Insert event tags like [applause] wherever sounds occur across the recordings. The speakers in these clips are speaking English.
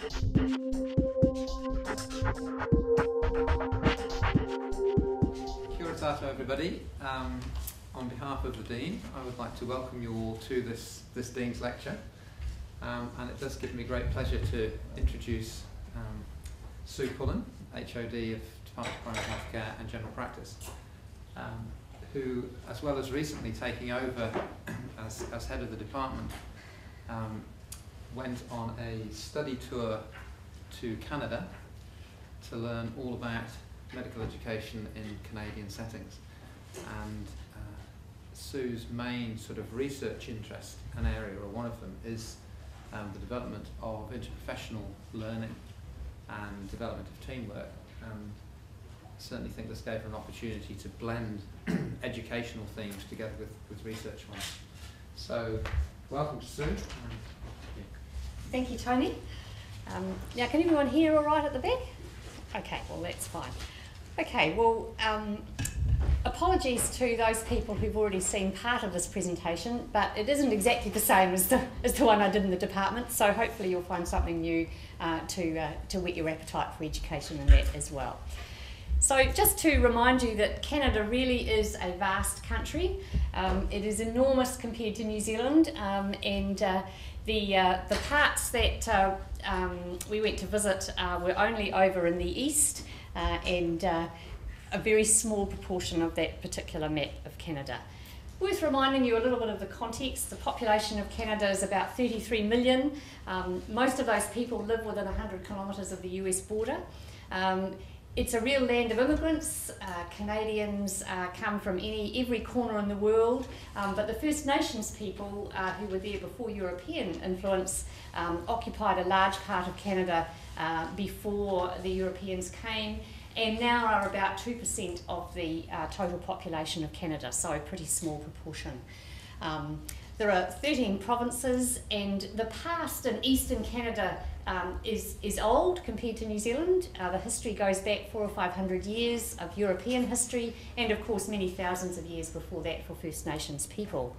Kia ora tato everybody. Um, on behalf of the Dean, I would like to welcome you all to this, this Dean's lecture. Um, and it does give me great pleasure to introduce um, Sue Pullon, HOD of Department of Primary Healthcare and General Practice, um, who, as well as recently taking over [clears throat] as, as head of the department, um, went on a study tour to Canada to learn all about medical education in Canadian settings. And uh, Sue's main sort of research interest an area, or one of them, is um, the development of interprofessional learning and development of teamwork. Um, certainly think this gave her an opportunity to blend [clears throat] educational themes together with, with research ones. So, welcome Sue. Thank you, Tony. Um, now, can everyone hear all right at the back? Okay, well, that's fine. Okay, well, um, apologies to those people who've already seen part of this presentation, but it isn't exactly the same as the, as the one I did in the department, so hopefully you'll find something new uh, to, uh, to whet your appetite for education in that as well. So just to remind you that Canada really is a vast country. Um, it is enormous compared to New Zealand um, and uh, the, uh, the parts that uh, um, we went to visit uh, were only over in the east uh, and uh, a very small proportion of that particular map of Canada. Worth reminding you a little bit of the context. The population of Canada is about 33 million. Um, most of those people live within 100 kilometres of the US border. Um, it's a real land of immigrants. Uh, Canadians uh, come from any every corner in the world, um, but the First Nations people uh, who were there before European influence um, occupied a large part of Canada uh, before the Europeans came, and now are about 2% of the uh, total population of Canada, so a pretty small proportion. Um, there are 13 provinces, and the past in eastern Canada um, is, is old compared to New Zealand. Uh, the history goes back four or five hundred years of European history, and of course, many thousands of years before that for First Nations people.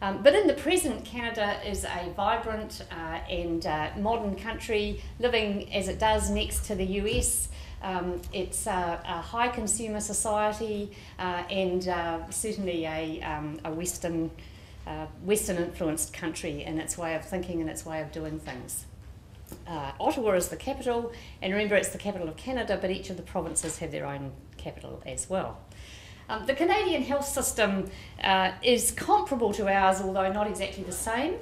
Um, but in the present, Canada is a vibrant uh, and uh, modern country, living as it does next to the US. Um, it's a, a, high consumer society uh, and uh, certainly a, um, a Western, uh, Western influenced country in its way of thinking and its way of doing things. Uh, Ottawa is the capital, and remember it's the capital of Canada, but each of the provinces have their own capital as well. Um, the Canadian health system uh, is comparable to ours, although not exactly the same,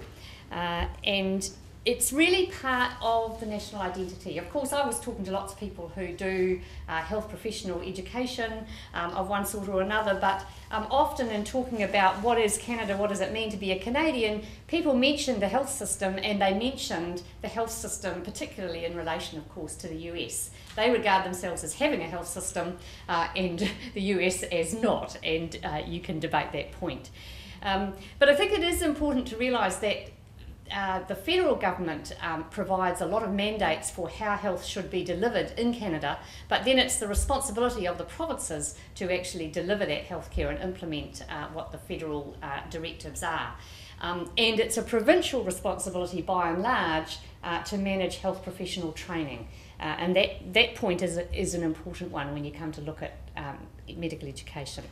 uh, and it's really part of the national identity. Of course, I was talking to lots of people who do uh, health professional education um, of one sort or another, but um, often in talking about what is Canada, what does it mean to be a Canadian, people mentioned the health system and they mentioned the health system, particularly in relation, of course, to the US. They regard themselves as having a health system uh, and [laughs] the US as not, and uh, you can debate that point. Um, but I think it is important to realise that uh, the federal government um, provides a lot of mandates for how health should be delivered in Canada, but then it's the responsibility of the provinces to actually deliver that healthcare and implement uh, what the federal uh, directives are. Um, and it's a provincial responsibility by and large uh, to manage health professional training. Uh, and that, that point is, a, is an important one when you come to look at um, medical education.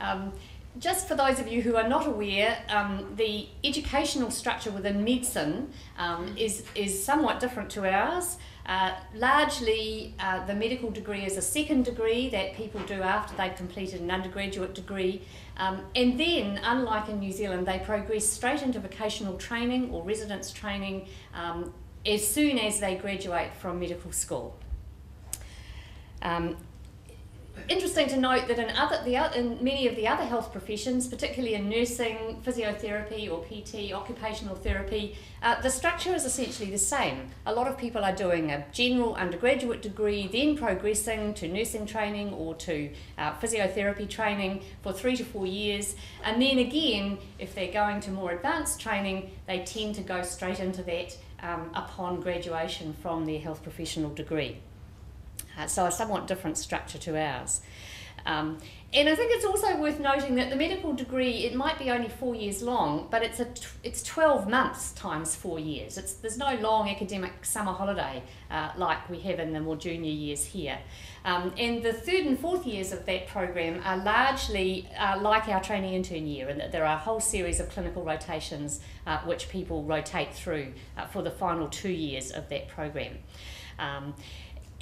Um, just for those of you who are not aware, um, the educational structure within medicine um, is, is somewhat different to ours. Uh, largely, uh, the medical degree is a second degree that people do after they've completed an undergraduate degree. Um, and then, unlike in New Zealand, they progress straight into vocational training or residence training um, as soon as they graduate from medical school. Interesting to note that in other the in many of the other health professions, particularly in nursing, physiotherapy or PT, occupational therapy, uh, the structure is essentially the same. A lot of people are doing a general undergraduate degree, then progressing to nursing training or to uh, physiotherapy training for three to four years, and then again, if they're going to more advanced training, they tend to go straight into that um, upon graduation from their health professional degree. Uh, so a somewhat different structure to ours. Um, and I think it's also worth noting that the medical degree, it might be only four years long, but it's, a t- it's 12 months times four years. It's, there's no long academic summer holiday uh, like we have in the more junior years here. Um, and the third and fourth years of that program are largely uh, like our training intern year, in that there are a whole series of clinical rotations uh, which people rotate through uh, for the final two years of that program. Um,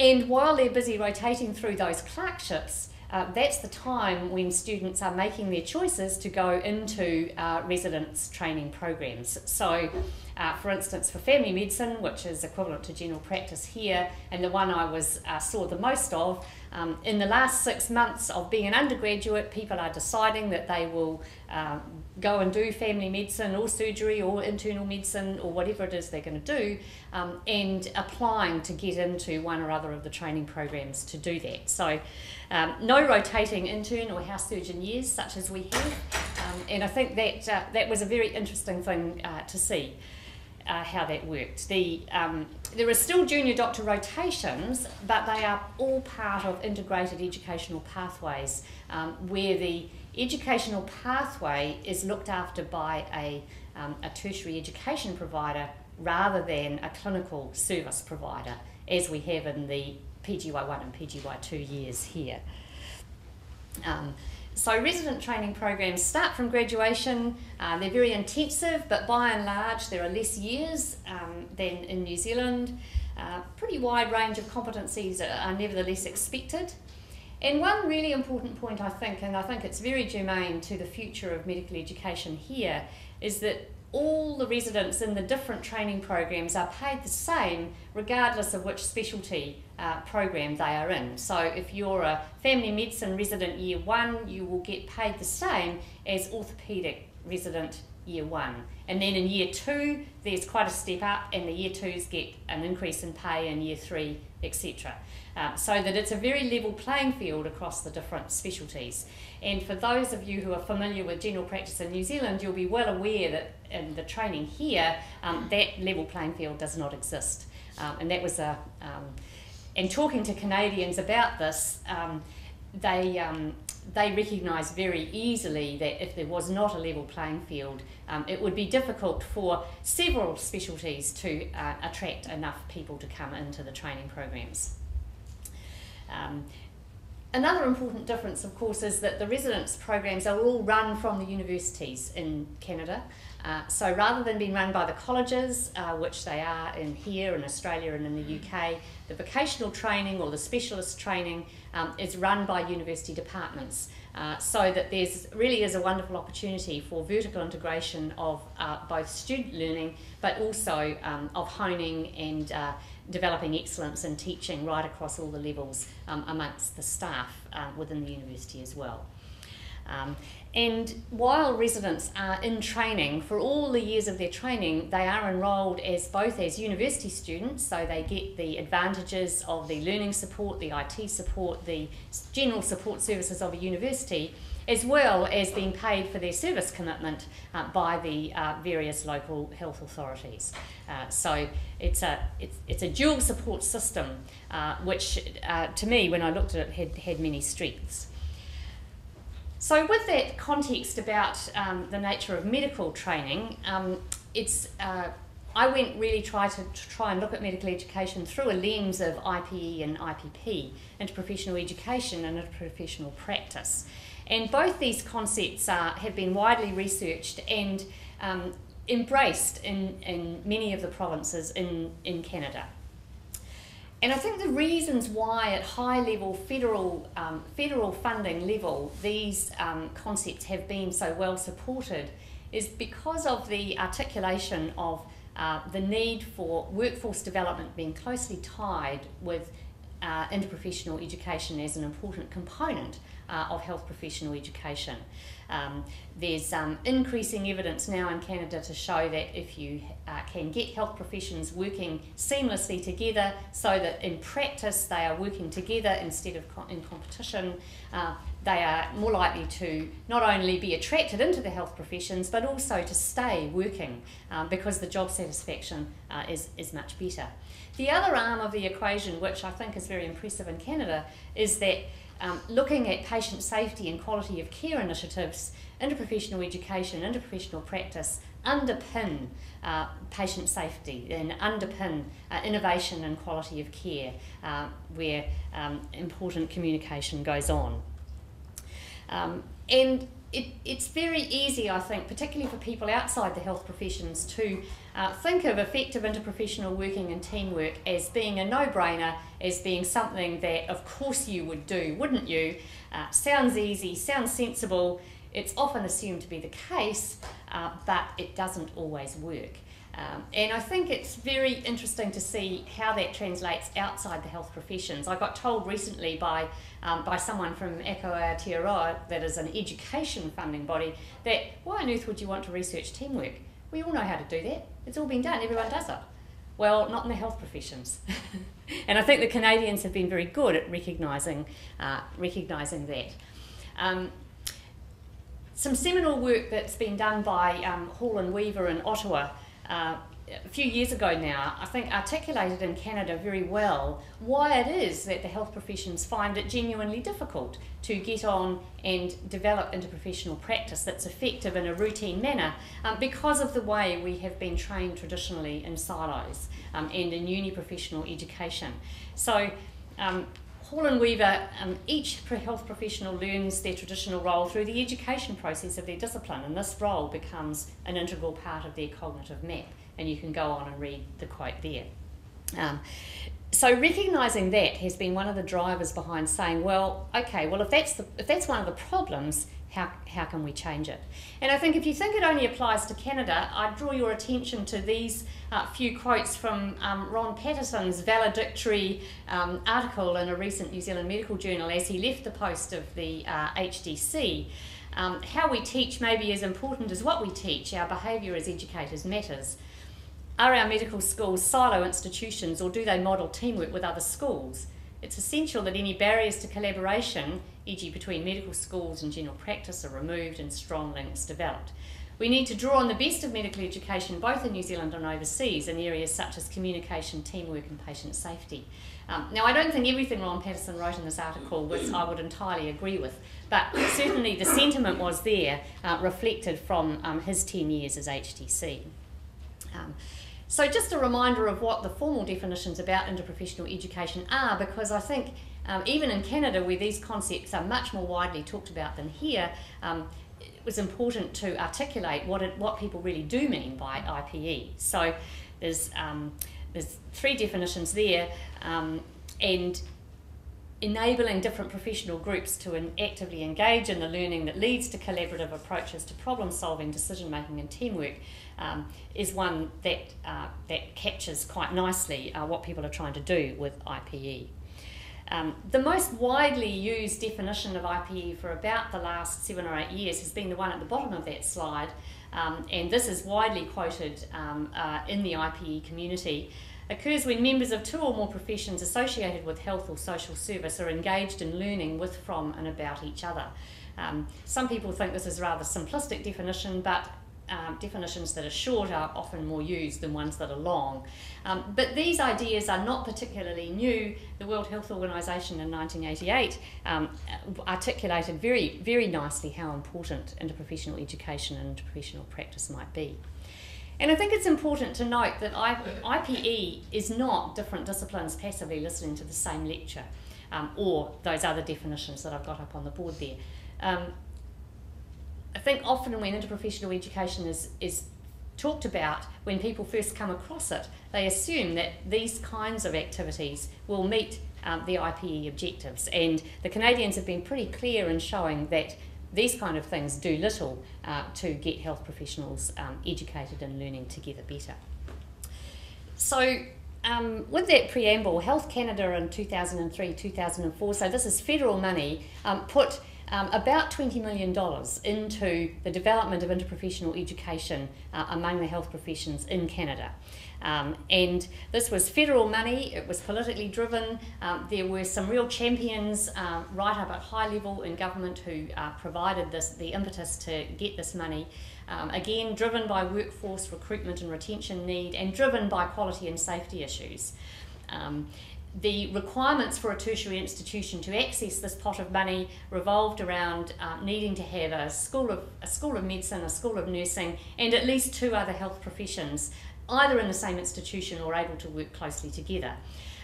and while they're busy rotating through those clerkships, uh, that's the time when students are making their choices to go into uh, residence training programs. So, uh, for instance, for family medicine, which is equivalent to general practice here, and the one I was uh, saw the most of, um, in the last six months of being an undergraduate, people are deciding that they will um, go and do family medicine or surgery or internal medicine or whatever it is they're going to do, um, and applying to get into one or other of the training programs to do that. So, um, no rotating intern or house surgeon years such as we have, um, and I think that uh, that was a very interesting thing uh, to see. Uh, how that worked. The, um, there are still junior doctor rotations, but they are all part of integrated educational pathways um, where the educational pathway is looked after by a, um, a tertiary education provider rather than a clinical service provider, as we have in the PGY1 and PGY2 years here. Um, so resident training programs start from graduation. Uh, they're very intensive, but by and large, there are less years um, than in New Zealand. Uh, pretty wide range of competencies are, are nevertheless expected. And one really important point, I think, and I think it's very germane to the future of medical education here, is that all the residents in the different training programs are paid the same regardless of which specialty uh, program they are in. So if you're a family medicine resident year one, you will get paid the same as orthopaedic resident year one. And then in year two, there's quite a step up, and the year twos get an increase in pay in year three, etc. Uh, so that it's a very level playing field across the different specialties. And for those of you who are familiar with general practice in New Zealand, you'll be well aware that in the training here, um, that level playing field does not exist. Um, and that was a, um, and talking to Canadians about this, um, they, um, they recognise very easily that if there was not a level playing field, um, it would be difficult for several specialties to uh, attract enough people to come into the training programs. Um, Another important difference, of course, is that the residence programs are all run from the universities in Canada. Uh, so rather than being run by the colleges, uh, which they are in here in Australia and in the UK, the vocational training or the specialist training um, is run by university departments. Uh, so that there's really is a wonderful opportunity for vertical integration of uh, both student learning, but also um, of honing and uh, developing excellence in teaching right across all the levels um, amongst the staff uh, within the university as well. Um, and while residents are in training, for all the years of their training, they are enrolled as both as university students, so they get the advantages of the learning support, the IT support, the general support services of a university, as well as being paid for their service commitment uh, by the uh, various local health authorities. Uh, so it's a, it's, it's a dual support system, uh, which uh, to me, when I looked at it, had, had many strengths. So, with that context about um, the nature of medical training, um, it's uh, I went really try to, to, try and look at medical education through a lens of IPE and IPP, interprofessional education and interprofessional practice. And both these concepts are, have been widely researched and um, embraced in, in many of the provinces in, in Canada. And I think the reasons why at high level federal, um, federal funding level these um, concepts have been so well supported is because of the articulation of uh, the need for workforce development being closely tied with uh, interprofessional education as an important component uh, of health professional education. Um, there's um, increasing evidence now in Canada to show that if you uh, can get health professions working seamlessly together so that in practice they are working together instead of co- in competition, uh, they are more likely to not only be attracted into the health professions but also to stay working um, because the job satisfaction uh, is, is much better. The other arm of the equation, which I think is very impressive in Canada, is that um, looking at patient safety and quality of care initiatives, interprofessional education, interprofessional practice underpin uh, patient safety and underpin uh, innovation and quality of care uh, where um, important communication goes on. Um, and it, it's very easy, I think, particularly for people outside the health professions, to uh, think of effective interprofessional working and teamwork as being a no brainer, as being something that, of course, you would do, wouldn't you? Uh, sounds easy, sounds sensible, it's often assumed to be the case, uh, but it doesn't always work. Um, and I think it's very interesting to see how that translates outside the health professions. I got told recently by, um, by someone from Ako Aotearoa, that is an education funding body, that why on earth would you want to research teamwork? We all know how to do that. It's all been done, everyone does it. Well, not in the health professions. [laughs] and I think the Canadians have been very good at recognising, uh, recognising that. Um, some seminal work that's been done by um, Hall and Weaver in Ottawa uh, a few years ago now, I think articulated in Canada very well why it is that the health professions find it genuinely difficult to get on and develop interprofessional practice that's effective in a routine manner um, because of the way we have been trained traditionally in silos um, and in uni professional education. So um, Hall and Weaver, um, each health professional learns their traditional role through the education process of their discipline, and this role becomes an integral part of their cognitive map. And you can go on and read the quote there. Um, so recognising that has been one of the drivers behind saying, well, okay, well if that's the, if that's one of the problems, how, how can we change it? And I think if you think it only applies to Canada, I'd draw your attention to these uh, few quotes from um, Ron Paterson's valedictory um, article in a recent New Zealand Medical Journal as he left the post of the uh, HDC. Um, how we teach may be as important as what we teach. Our behaviour as educators matters. Are our medical schools silo institutions or do they model teamwork with other schools? It's essential that any barriers to collaboration, e.g., between medical schools and general practice, are removed and strong links developed. We need to draw on the best of medical education, both in New Zealand and overseas, in areas such as communication, teamwork, and patient safety. Um, now, I don't think everything Ron Paterson wrote in this article was I would entirely agree with, but certainly the sentiment was there, uh, reflected from um, his 10 years as HDC. Um, so, just a reminder of what the formal definitions about interprofessional education are, because I think um, even in Canada, where these concepts are much more widely talked about than here, um, it was important to articulate what it, what people really do mean by IPE. So, there's um, there's three definitions there, um, and enabling different professional groups to in, actively engage in the learning that leads to collaborative approaches to problem solving, decision making, and teamwork um, is one that, uh, that captures quite nicely uh, what people are trying to do with IPE. Um, the most widely used definition of IPE for about the last seven or eight years has been the one at the bottom of that slide, um, and this is widely quoted um, uh, in the IPE community occurs when members of two or more professions associated with health or social service are engaged in learning with, from, and about each other. Um, some people think this is a rather simplistic definition, but um, definitions that are short are often more used than ones that are long. Um, but these ideas are not particularly new. The World Health Organization in 1988 um, articulated very, very nicely how important interprofessional education and interprofessional practice might be. And I think it's important to note that IPE is not different disciplines passively listening to the same lecture um, or those other definitions that I've got up on the board there. Um, I think often when interprofessional education is, is talked about, when people first come across it, they assume that these kinds of activities will meet um, the IPE objectives. And the Canadians have been pretty clear in showing that these kind of things do little uh, to get health professionals um, educated and learning together better. So, um, with that preamble, Health Canada in 2003 2004, so this is federal money, um, put um, about $20 million into the development of interprofessional education uh, among the health professions in Canada. Um, and this was federal money, it was politically driven. Um, there were some real champions uh, right up at high level in government who uh, provided this, the impetus to get this money. Um, again, driven by workforce recruitment and retention need and driven by quality and safety issues. Um, the requirements for a tertiary institution to access this pot of money revolved around uh, needing to have a school of a school of medicine, a school of nursing, and at least two other health professions, either in the same institution or able to work closely together.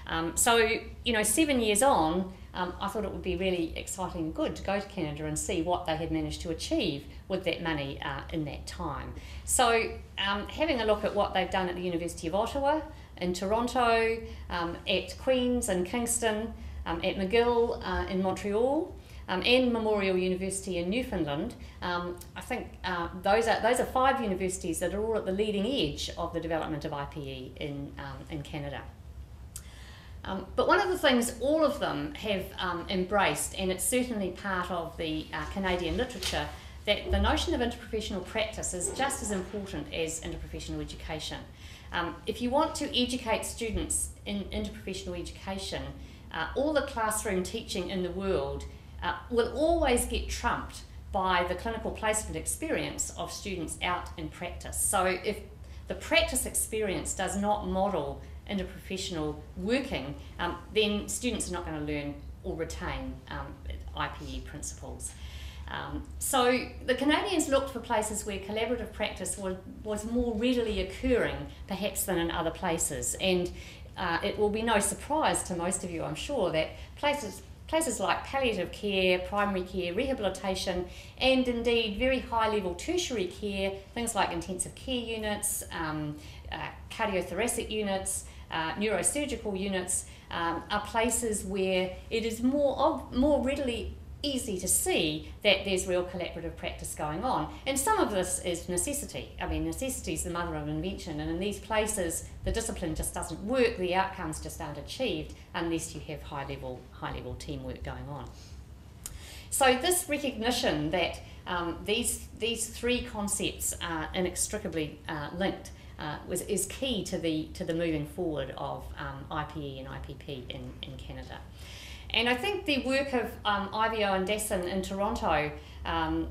Um, so, you know, seven years on, um, I thought it would be really exciting and good to go to Canada and see what they had managed to achieve with that money uh, in that time. So, um, having a look at what they've done at the University of Ottawa, in Toronto, um, at Queen's in Kingston, um, at McGill uh, in Montreal, um, and Memorial University in Newfoundland. Um, I think uh, those are those are five universities that are all at the leading edge of the development of IPE in um, in Canada. Um, but one of the things all of them have um, embraced, and it's certainly part of the uh, Canadian literature, that the notion of interprofessional practice is just as important as interprofessional education. Um, if you want to educate students in interprofessional education, uh, all the classroom teaching in the world uh, will always get trumped by the clinical placement experience of students out in practice. So if the practice experience does not model interprofessional working, um, then students are not going to learn or retain um, IPE principles. Um, so the Canadians looked for places where collaborative practice was, was more readily occurring, perhaps than in other places. And uh, it will be no surprise to most of you, I'm sure, that places places like palliative care, primary care, rehabilitation, and indeed very high level tertiary care, things like intensive care units, um, uh, cardiothoracic units, uh, neurosurgical units, um, are places where it is more, more readily easy to see that there's real collaborative practice going on. And some of this is necessity. I mean, necessity is the mother of invention, and in these places, the discipline just doesn't work, the outcomes just aren't achieved unless you have high level, high level teamwork going on. So, this recognition that um, these, these three concepts are inextricably uh, linked uh, was, is key to the, to the moving forward of um, IPE and IPP in, in Canada. And I think the work of um, Ivy Oandasan in Toronto um,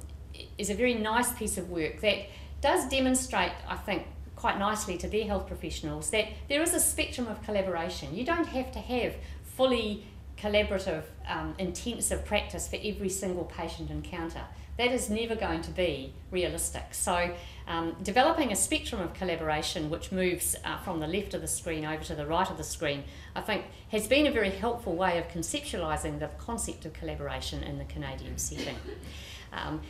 is a very nice piece of work that does demonstrate, I think, quite nicely to their health professionals that there is a spectrum of collaboration. You don't have to have fully collaborative, um, intensive practice for every single patient encounter. That is never going to be realistic. So, um, developing a spectrum of collaboration which moves uh, from the left of the screen over to the right of the screen, I think, has been a very helpful way of conceptualising the concept of collaboration in the Canadian setting. Um,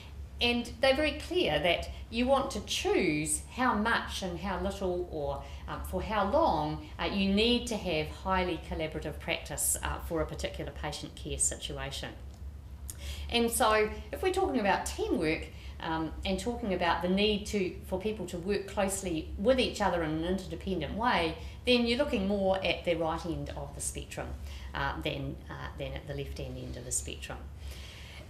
and they're very clear that you want to choose how much and how little or um, for how long uh, you need to have highly collaborative practice uh, for a particular patient care situation. And so, if we're talking about teamwork um, and talking about the need to for people to work closely with each other in an interdependent way, then you're looking more at the right end of the spectrum uh, than, uh, than at the left hand end of the spectrum.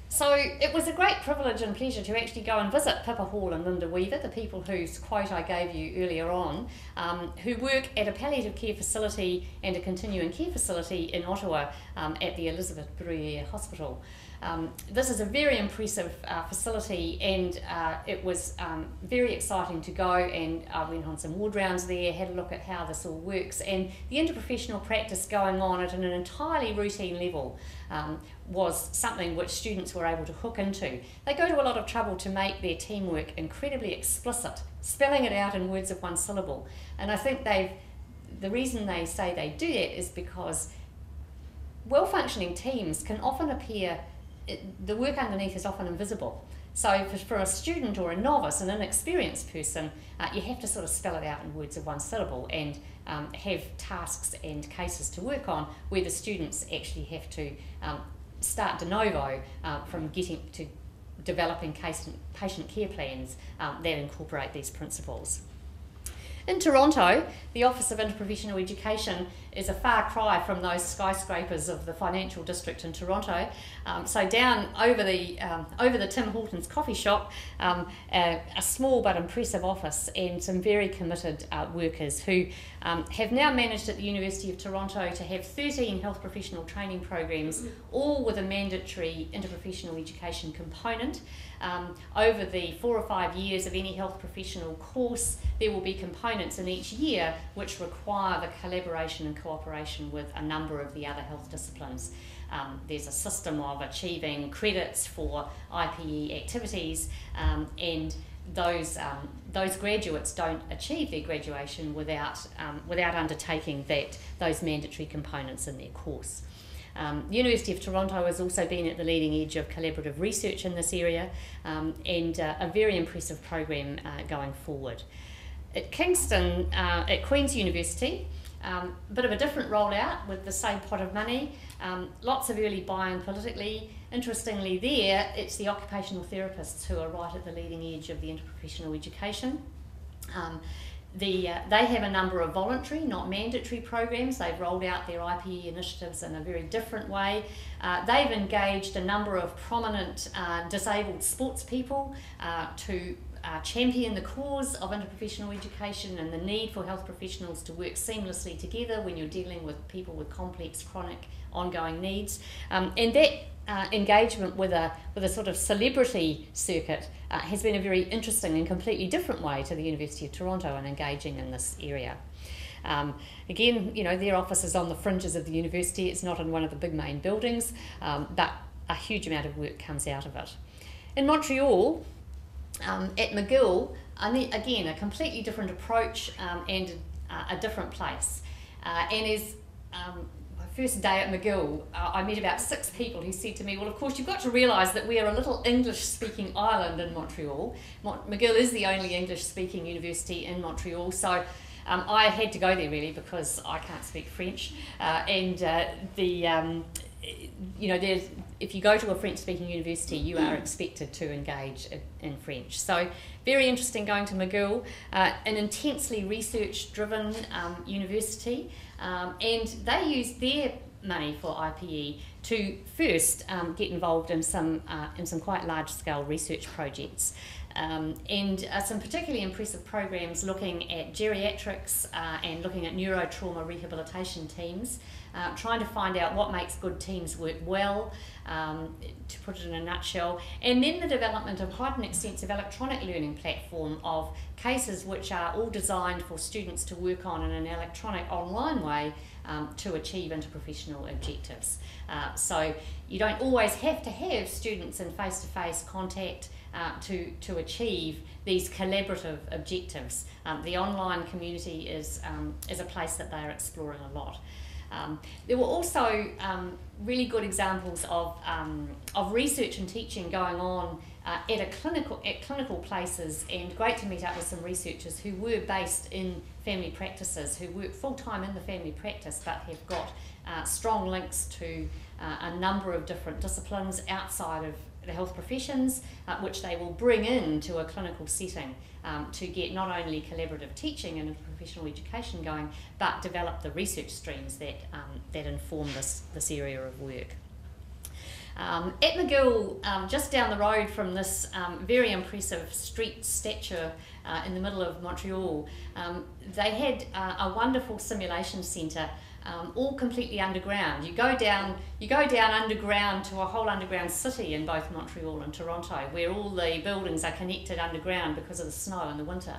So it was a great privilege and pleasure to actually go and visit Pippa Hall and Linda Weaver, the people whose quote I gave you earlier on, um, who work at a palliative care facility and a continuing care facility in Ottawa um, at the Elizabeth Bruyere Hospital. Um, this is a very impressive uh, facility, and uh, it was um, very exciting to go. And I went on some ward rounds there, had a look at how this all works, and the interprofessional practice going on at an entirely routine level um, was something which students were able to hook into. They go to a lot of trouble to make their teamwork incredibly explicit, spelling it out in words of one syllable. And I think they've the reason they say they do it is because well functioning teams can often appear it, the work underneath is often invisible. So for, for, a student or a novice, an inexperienced person, uh, you have to sort of spell it out in words of one syllable and um, have tasks and cases to work on where the students actually have to um, start de novo uh, from getting to developing case, patient care plans um, that incorporate these principles. In Toronto, the Office of Interprofessional Education is a far cry from those skyscrapers of the financial district in Toronto. Um, so down over the um, over the Tim Hortons coffee shop, um, a, a, small but impressive office and some very committed uh, workers who um, have now managed at the University of Toronto to have 13 health professional training programs, all with a mandatory interprofessional education component. Um, over the four or five years of any health professional course, there will be components in each year which require the collaboration and cooperation with a number of the other health disciplines. Um, there's a system of achieving credits for IPE activities, um, and those um, those graduates don't achieve their graduation without um, without undertaking that those mandatory components in their course. Um, the University of Toronto has also been at the leading edge of collaborative research in this area um, and uh, a very impressive program uh, going forward. At Kingston, uh, at Queen's University, um, a bit of a different rollout with the same pot of money, um, lots of early buy-in politically. Interestingly, there it's the occupational therapists who are right at the leading edge of the interprofessional education. Um, the, uh, they have a number of voluntary, not mandatory programs. They've rolled out their IPE initiatives in a very different way. Uh, they've engaged a number of prominent uh, disabled sports people uh, to uh, champion the cause of interprofessional education and the need for health professionals to work seamlessly together when you're dealing with people with complex, chronic, ongoing needs. Um, and that uh, engagement with a with a sort of celebrity circuit uh, has been a very interesting and completely different way to the University of Toronto in engaging in this area. Um, again, you know, their office is on the fringes of the university. It's not in one of the big main buildings, um, but a huge amount of work comes out of it. In Montreal, um, at McGill, again, a completely different approach um, and a, a different place. Uh, and as um, first day at McGill, uh, I met about six people who said to me, Well, of course, you've got to realise that we are a little English speaking island in Montreal. McGill is the only English speaking university in Montreal, so um, I had to go there really because I can't speak French. Uh, and uh, the, um, you know, there's, if you go to a French speaking university, you are expected to engage in, French. So, very interesting going to McGill, uh, an intensely research driven um, university. Um, and they use their money for IPE to first um, get involved in some uh, in some quite large scale research projects. Um, and uh, some particularly impressive programs looking at geriatrics uh, and looking at neurotrauma rehabilitation teams, uh, trying to find out what makes good teams work well, um, to put it in a nutshell, and then the development of quite an extensive electronic learning platform of cases which are all designed for students to work on in an electronic online way um, to achieve interprofessional objectives. Uh, so you don't always have to have students in face-to-face contact uh, to, to achieve these collaborative objectives. Um, the online community is, um, is a place that they are exploring a lot. Um, there were also um, really good examples of, um, of research and teaching going on uh, at a clinical at clinical places, and great to meet up with some researchers who were based in family practices, who work full time in the family practice, but have got uh, strong links to uh, a number of different disciplines outside of the health professions, uh, which they will bring in to a clinical setting um, to get not only collaborative teaching and professional education going, but develop the research streams that, um, that inform this, this area of work. Um, at McGill, um, just down the road from this um, very impressive street statue uh, in the middle of Montreal, um, they had uh, a wonderful simulation centre um, all completely underground. You go down, you go down underground to a whole underground city in both Montreal and Toronto, where all the buildings are connected underground because of the snow in the winter.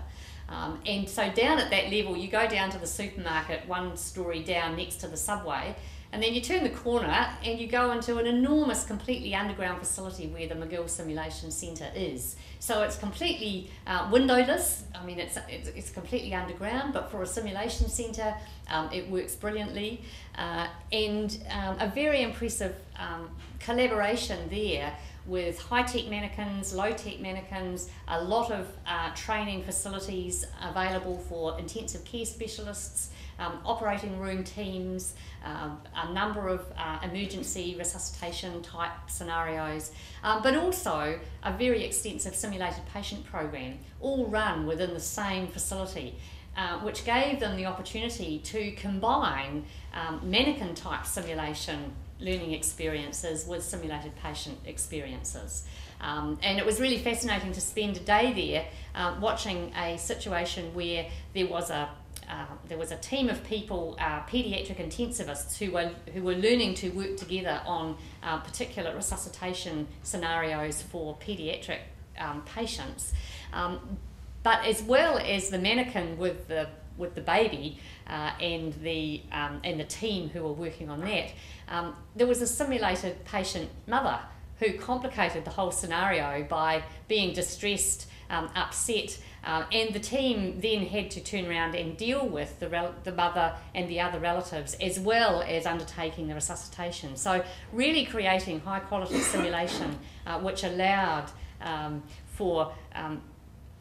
Um, and so down at that level, you go down to the supermarket, one story down next to the subway, and then you turn the corner and you go into an enormous, completely underground facility where the McGill Simulation Centre is. So it's completely uh, windowless. I mean, it's, it's, it's, completely underground, but for a simulation centre, um, it works brilliantly. Uh, and um, a very impressive um, collaboration there with high-tech mannequins, low-tech mannequins, a lot of uh, training facilities available for intensive care specialists, um, operating room teams, um, a number of uh, emergency resuscitation type scenarios, um, but also a very extensive simulated patient program, all run within the same facility. Uh, which gave them the opportunity to combine um, mannequin type simulation learning experiences with simulated patient experiences. Um, and it was really fascinating to spend a day there uh, watching a situation where there was a uh, there was a team of people, uh, paediatric intensivists, who were who were learning to work together on uh, particular resuscitation scenarios for paediatric um, patients. Um, but as well as the mannequin with the with the baby uh, and the um, and the team who were working on that, um, there was a simulated patient mother who complicated the whole scenario by being distressed, um, upset, uh, and the team then had to turn around and deal with the, rel- the mother and the other relatives as well as undertaking the resuscitation. So, really creating high quality simulation uh, which allowed um, for um,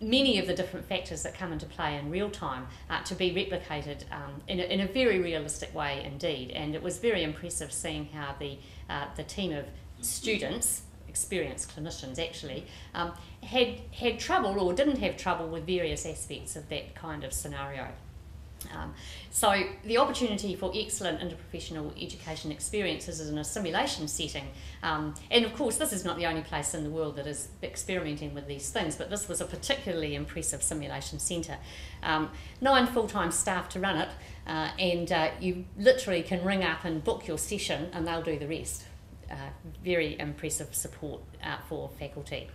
many of the different factors that come into play in real time uh, to be replicated um, in, a, in a very realistic way indeed. And it was very impressive seeing how the, uh, the team of students, experienced clinicians actually, um, had, had trouble or didn't have trouble with various aspects of that kind of scenario. Um, so the opportunity for excellent interprofessional education experiences is in a simulation setting, um, and of course this is not the only place in the world that is experimenting with these things, but this was a particularly impressive simulation centre. Um, nine full-time staff to run it, uh, and uh, you literally can ring up and book your session and they'll do the rest. Uh, very impressive support uh, for faculty.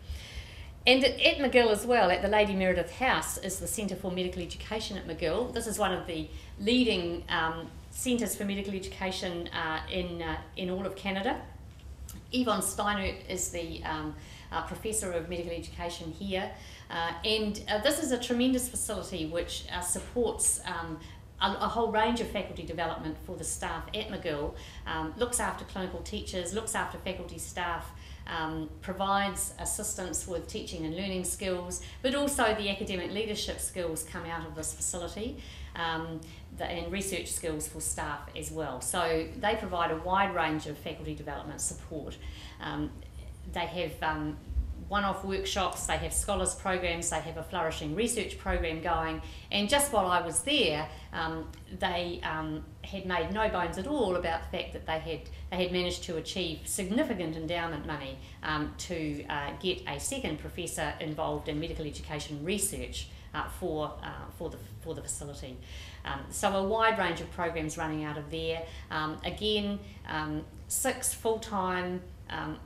And at, McGill as well, at the Lady Meredith House, is the Centre for Medical Education at McGill. This is one of the leading um, centres for medical education uh, in, uh, in all of Canada. Yvonne Steinert is the um, uh, Professor of Medical Education here. Uh, and uh, this is a tremendous facility which uh, supports um, a, a, whole range of faculty development for the staff at McGill, um, looks after clinical teachers, looks after faculty staff, um, provides assistance with teaching and learning skills, but also the academic leadership skills come out of this facility. Um, the, and research skills for staff as well. So they provide a wide range of faculty development support. Um, they have um, one-off workshops, they have scholars programs, they have a flourishing research program going, and just while I was there, um, they um, had made no bones at all about the fact that they had they had managed to achieve significant endowment money um, to uh, get a second professor involved in medical education research uh, for uh, for the for the facility. Um, so a wide range of programs running out of there. Um, again, um, six full-time um,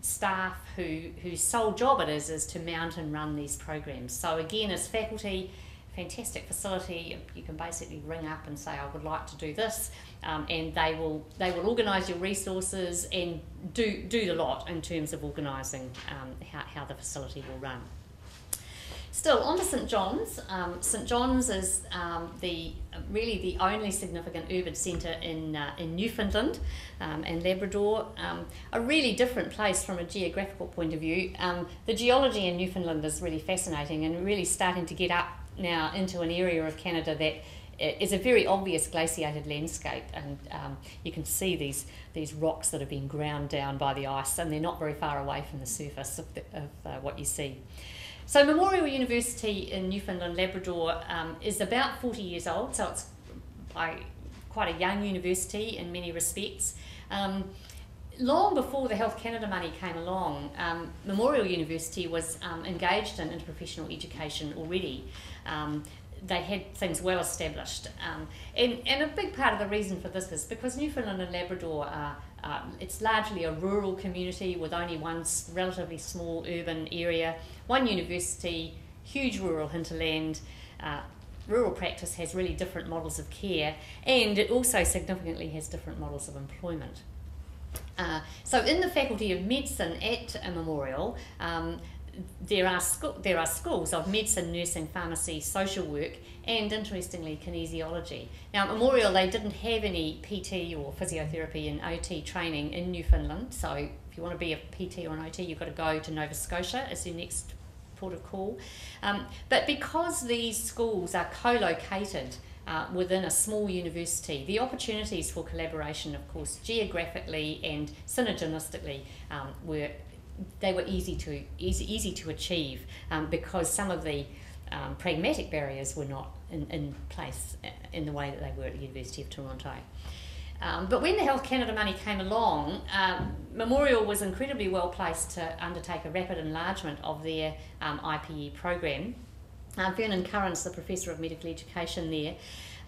staff who whose sole job it is is to mount and run these programs. So again, as faculty, fantastic facility. You can basically ring up and say, "I would like to do this," um, and they will they will organise your resources and do do the lot in terms of organising um, how how the facility will run. Still, on to St John's. Um, St John's is um, the really the only significant urban centre in, uh, in Newfoundland um, and Labrador. Um, a really different place from a geographical point of view. Um, the geology in Newfoundland is really fascinating and really starting to get up now into an area of Canada that is a very obvious glaciated landscape, and um, you can see these these rocks that have been ground down by the ice, and they're not very far away from the surface of, the, of uh, what you see. So Memorial University in Newfoundland Labrador um, is about 40 years old, so it's quite a young university in many respects. Um, long before the Health Canada money came along, um, Memorial University was um, engaged in interprofessional education already. Um, they had things well established. Um, and, and a big part of the reason for this is because Newfoundland and Labrador are it's largely a rural community with only one relatively small urban area, one university, huge rural hinterland. Uh, rural practice has really different models of care and it also significantly has different models of employment. Uh, so, in the Faculty of Medicine at a memorial, um, there are sco- there are schools of medicine, nursing, pharmacy, social work, and interestingly kinesiology. Now at Memorial they didn't have any PT or physiotherapy and OT training in Newfoundland, so if you want to be a PT or an OT, you've got to go to Nova Scotia as your next port of call. Um, but because these schools are co-located. Uh, within a small university, the opportunities for collaboration, of course, geographically and synergistically, um, were they were easy to easy, easy to achieve um, because some of the um, pragmatic barriers were not in, in place uh, in the way that they were at the University of Toronto. Um, but when the Health Canada money came along, um, Memorial was incredibly well placed to undertake a rapid enlargement of their um, IPE program. Uh, Vernon Curran's the Professor of Medical Education there.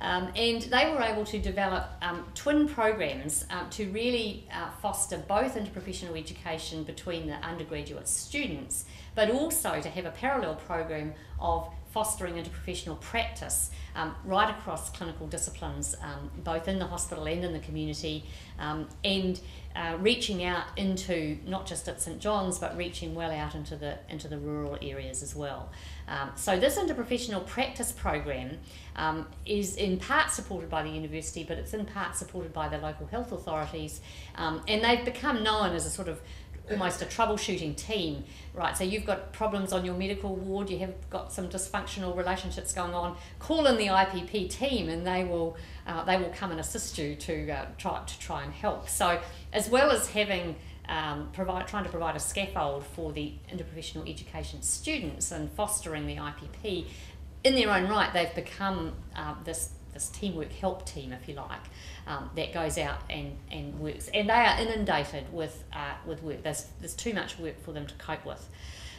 Um, and they were able to develop um, twin programs uh, to really uh, foster both interprofessional education between the undergraduate students, but also to have a parallel program of fostering interprofessional practice um, right across clinical disciplines, um, both in the hospital and in the community, um, and uh, reaching out into not just at St John's, but reaching well out into the into the rural areas as well. Um, so this interprofessional practice program um, is in part supported by the university, but it's in part supported by the local health authorities, um, and they've become known as a sort of almost a troubleshooting team, right? So you've got problems on your medical ward, you have got some dysfunctional relationships going on. Call in the IPP team, and they will uh, they will come and assist you to uh, try to try and help. So as well as having um, provide, trying to provide a scaffold for the interprofessional education students and fostering the IPP, in their own right, they've become uh, this this teamwork help team, if you like, um, that goes out and, and works. And they are inundated with, uh, with work. There's, there's too much work for them to cope with.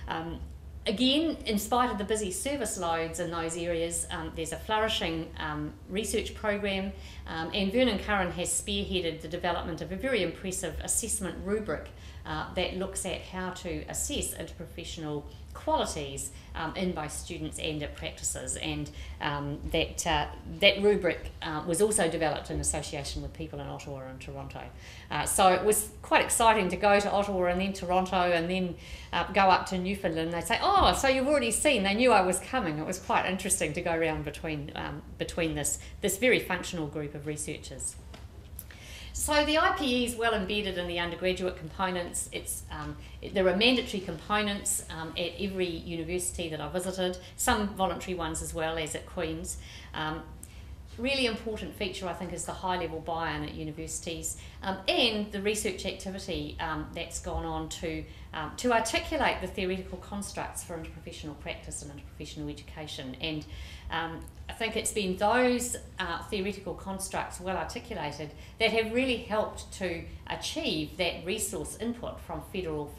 Um, again, in spite of the busy service loads in those areas, um, there's a flourishing um, research program, um, and Vernon Curran has spearheaded the development of a very impressive assessment rubric uh, that looks at how to assess interprofessional qualities um, in both students and at practices. And um, that, uh, that rubric uh, was also developed in association with people in Ottawa and Toronto. Uh, so it was quite exciting to go to Ottawa and then Toronto and then uh, go up to Newfoundland. They say, "Oh, so you've already seen?" They knew I was coming. It was quite interesting to go around between um, between this this very functional group of researchers. So the IPE is well embedded in the undergraduate components. It's, um, it, there are mandatory components um, at every university that I visited, some voluntary ones as well as at Queen's. Um, really important feature, I think, is the high level buy in at universities um, and the research activity um, that's gone on to, um, to articulate the theoretical constructs for interprofessional practice and interprofessional education. And um, I think it's been those uh, theoretical constructs well articulated that have really helped to achieve that resource input from federal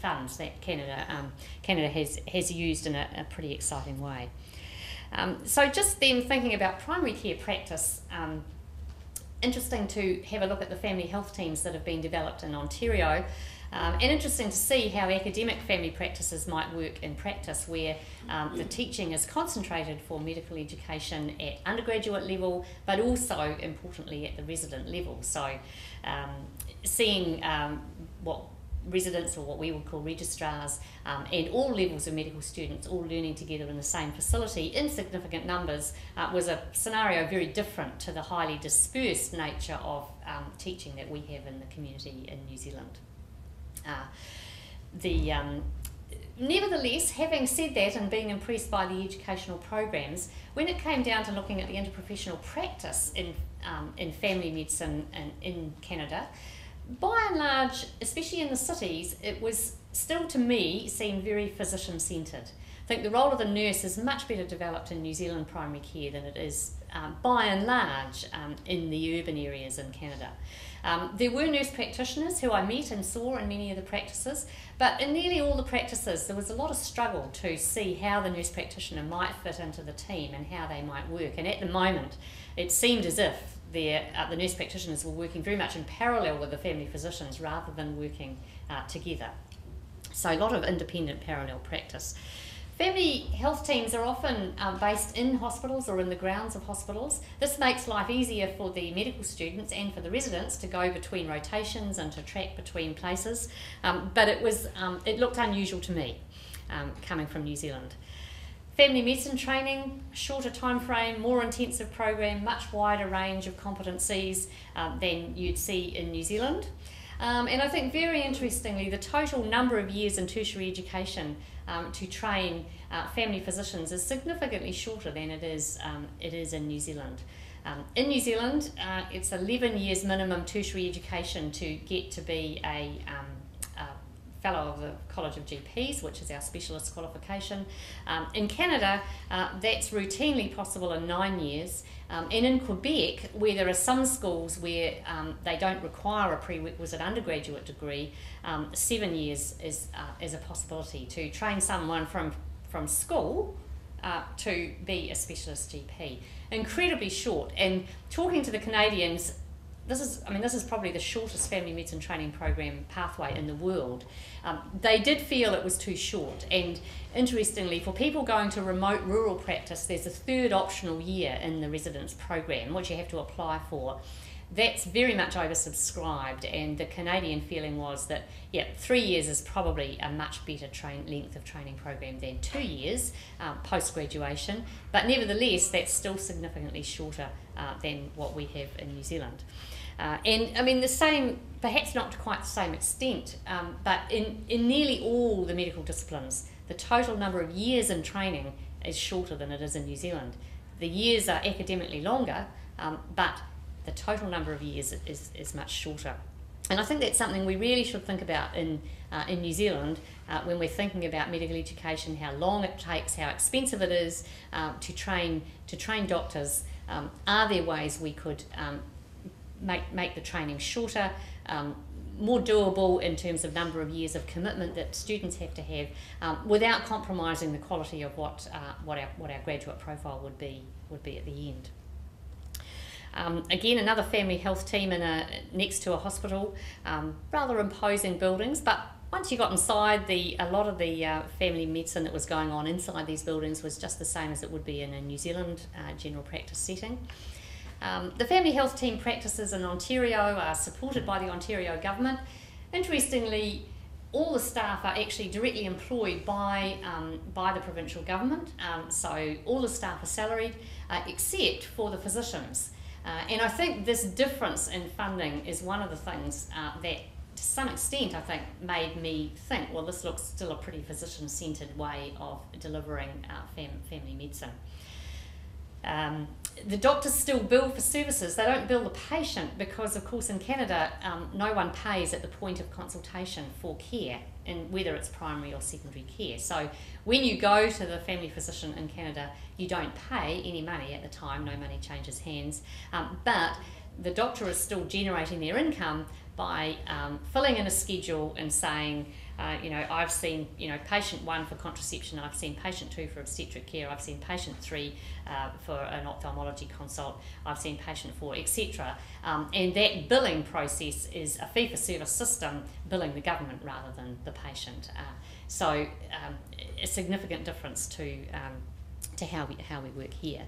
funds that Canada, um, Canada has, has used in a, a pretty exciting way. Um, so just then thinking about primary care practice, um, interesting to have a look at the family health teams that have been developed in Ontario. Um, and interesting to see how academic family practices might work in practice, where um, the teaching is concentrated for medical education at undergraduate level, but also importantly at the resident level. So, um, seeing um, what residents or what we would call registrars um, and all levels of medical students all learning together in the same facility in significant numbers uh, was a scenario very different to the highly dispersed nature of um, teaching that we have in the community in New Zealand. Uh, the um, Nevertheless, having said that and being impressed by the educational programs, when it came down to looking at the interprofessional practice in, um, in family medicine in, in Canada, by and large, especially in the cities, it was still to me seemed very physician centred. I think the role of the nurse is much better developed in New Zealand primary care than it is um, by and large um, in the urban areas in Canada. Um, there were nurse practitioners who I met and saw in many of the practices, but in nearly all the practices, there was a lot of struggle to see how the nurse practitioner might fit into the team and how they might work. And at the moment, it seemed as if uh, the nurse practitioners were working very much in parallel with the family physicians rather than working uh, together. So, a lot of independent parallel practice. Family health teams are often um, based in hospitals or in the grounds of hospitals. This makes life easier for the medical students and for the residents to go between rotations and to track between places. Um, but it was um, it looked unusual to me um, coming from New Zealand. Family medicine training, shorter time frame, more intensive program, much wider range of competencies um, than you'd see in New Zealand. Um, and I think very interestingly, the total number of years in tertiary education um, to train uh, family physicians is significantly shorter than it is, um, it is in New Zealand. Um, in New Zealand, uh, it's 11 years minimum tertiary education to get to be a um, Fellow of the College of GPs, which is our specialist qualification. Um, in Canada, uh, that's routinely possible in nine years. Um, and in Quebec, where there are some schools where um, they don't require a prerequisite undergraduate degree, um, seven years is, uh, is a possibility to train someone from, from school uh, to be a specialist GP. Incredibly short. And talking to the Canadians, this is, I mean, this is probably the shortest family medicine training program pathway in the world. Um, they did feel it was too short. And interestingly, for people going to remote rural practice, there's a third optional year in the residence program, which you have to apply for that's very much oversubscribed, and the Canadian feeling was that yeah, three years is probably a much better train length of training program than two years um, post graduation, but nevertheless, that's still significantly shorter uh, than what we have in New Zealand. Uh, and I mean, the same, perhaps not to quite the same extent, um, but in, in nearly all the medical disciplines, the total number of years in training is shorter than it is in New Zealand. The years are academically longer, um, but the total number of years is, is much shorter. And I think that's something we really should think about in, uh, in New Zealand uh, when we're thinking about medical education, how long it takes, how expensive it is uh, to, train, to train doctors. Um, are there ways we could um, make, make the training shorter, um, more doable in terms of number of years of commitment that students have to have um, without compromising the quality of what, uh, what, our, what our graduate profile would be, would be at the end? Um, again, another family health team in a, next to a hospital, um, rather imposing buildings, but once you got inside, the a lot of the uh, family medicine that was going on inside these buildings was just the same as it would be in a New Zealand uh, general practice setting. Um, the family health team practices in Ontario are supported by the Ontario government. Interestingly, all the staff are actually directly employed by, um, by the provincial government, um, so all the staff are salaried uh, except for the physicians. Uh, and I think this difference in funding is one of the things uh, that, to some extent, I think made me think, well, this looks still a pretty physician centred way of delivering uh, fam- family medicine. Um, the doctors still bill for services. They don't bill the patient because, of course, in Canada, um, no one pays at the point of consultation for care, and whether it's primary or secondary care. So, when you go to the family physician in Canada, you don't pay any money at the time. No money changes hands, um, but the doctor is still generating their income by um, filling in a schedule and saying uh, you know, I've seen, you know, patient one for contraception, I've seen patient two for obstetric care, I've seen patient three uh, for an ophthalmology consult, I've seen patient four, etc. Um, and that billing process is a fee for service system billing the government rather than the patient. Uh, so, um, a significant difference to, um, to how, we, how we work here.